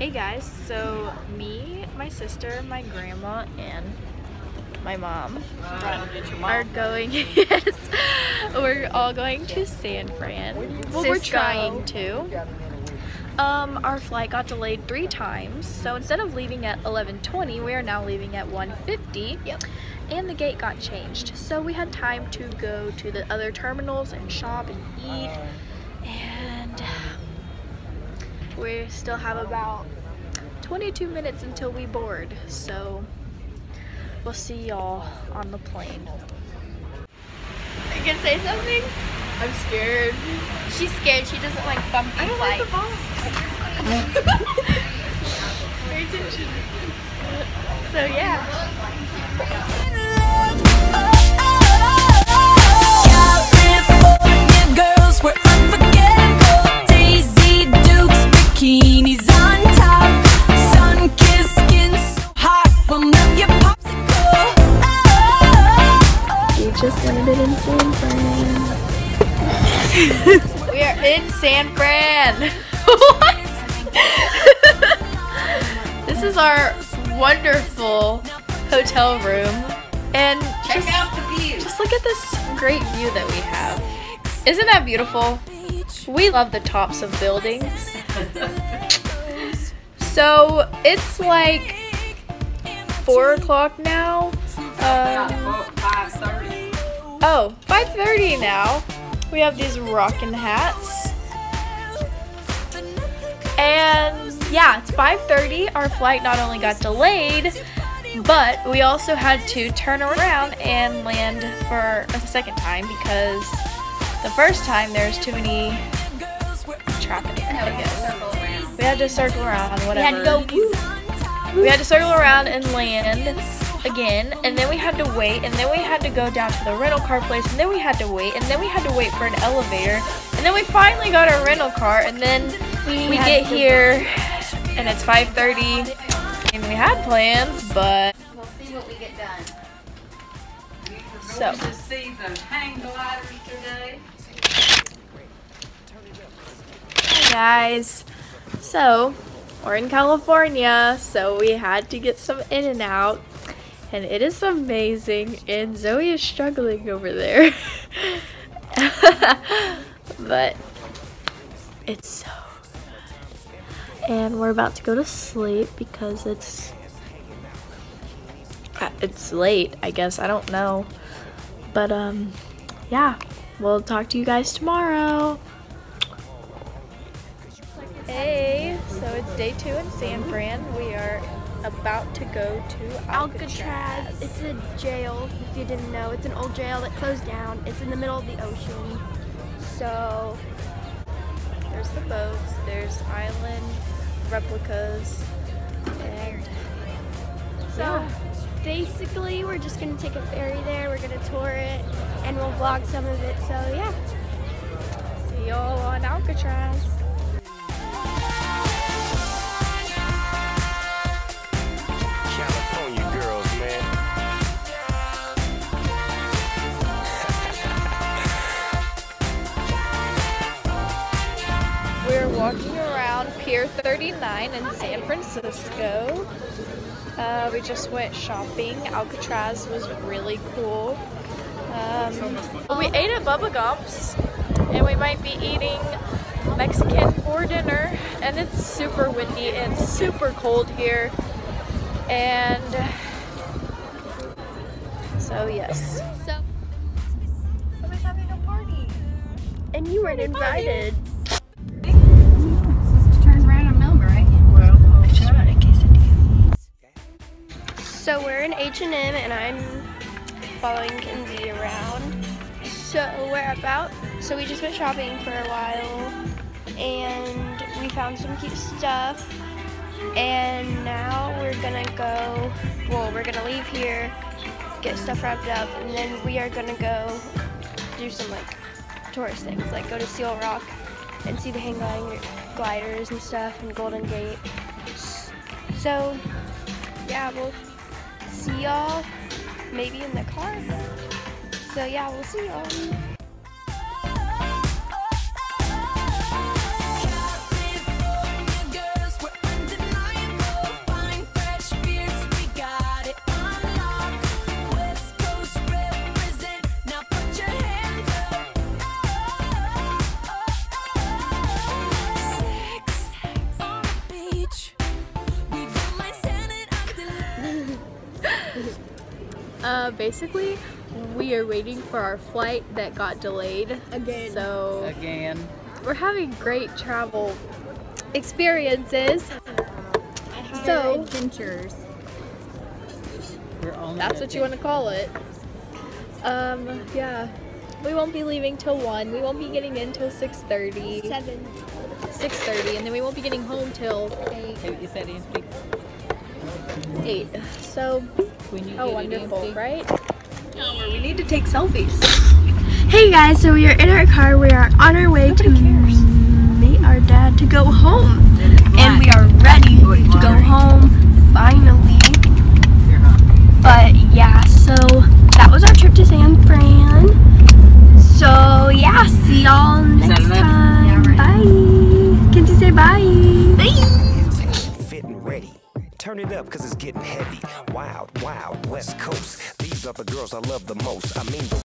Hey guys, so me, my sister, my grandma, and my mom are going, yes, we're all going to San Fran. Well, we're trying to. Um, our flight got delayed three times, so instead of leaving at 11.20, we are now leaving at 1.50. Yep. And the gate got changed, so we had time to go to the other terminals and shop and eat. And we still have about 22 minutes until we board, so we'll see y'all on the plane. Are you gonna say something? I'm scared. She's scared. She doesn't like bumpy I don't like the bumps. Pay attention. So yeah. Fran. we are in San Fran. what? this is our wonderful hotel room. And Check just, out the view. just look at this great view that we have. Isn't that beautiful? We love the tops of buildings. So it's like four o'clock now. Um, Five thirty. Oh, 5.30 now. We have these rockin' hats. And yeah, it's 5.30. Our flight not only got delayed, but we also had to turn around and land for a second time because the first time there's too many traffic, I guess. We had to circle around, We had to go. We had to circle around and land again, and then we had to wait, and then we had to go down to the rental car place, and then we had to wait, and then we had to wait for an elevator, and then we finally got our rental car, and then we had get to- here, and it's 5:30, and we had plans, but We'll see what we get done. So. We're going to see the hang gliders today. Hi guys. So, we're in California, so we had to get some In-N-Out. And it is amazing. And Zoe is struggling over there. but it's so good. And we're about to go to sleep because it's uh, it's late, I guess. I don't know. But um yeah, we'll talk to you guys tomorrow. Hey, so it's day two in San Fran. We are about to go to Alcatraz. Alcatraz. It's a jail, if you didn't know. It's an old jail that closed down. It's in the middle of the ocean. So, There's the boats, there's island replicas, and so basically, we're just gonna take a ferry there. We're gonna tour it, and we'll vlog some of it. So yeah. see y'all on Alcatraz. Pier 39 in San Francisco. Uh, we just went shopping. Alcatraz was really cool. Um, we ate at Bubba Gump's, and we might be eating Mexican for dinner. And it's super windy and super cold here. And so, yes. So, having a party. and you weren't invited. So we're in H&M and I'm following Kinzie around. So we're about, so we just went shopping for a while and we found some cute stuff. And now we're gonna go, well, we're gonna leave here, get stuff wrapped up, and then we are gonna go do some like tourist things, like go to Seal Rock and see the hang gliders and stuff and Golden Gate. So, yeah, we'll see y'all maybe in the car. So yeah, we'll see y'all. Uh, basically, we are waiting for our flight that got delayed. Again. So Again. we're having great travel experiences. So adventures. We're only that's what you want to call it. Um, yeah. We won't be leaving till 1. We won't be getting in till 6.30. Seven. 6.30 and then we won't be getting home till take- Hey, is that empty? 8. So, When oh, you oh get wonderful, empty? right? We need to take selfies. Hey guys, so we are in our car. We are on our way to meet our dad to go home. And we are ready to go home finally. But yeah, so that was our trip to San Fran. So yeah, see y'all next time. Bye. Can you say bye? Bye. Turn it up cause it's getting heavy. Wild, wild, West Coast. These are the girls I love the most. I mean the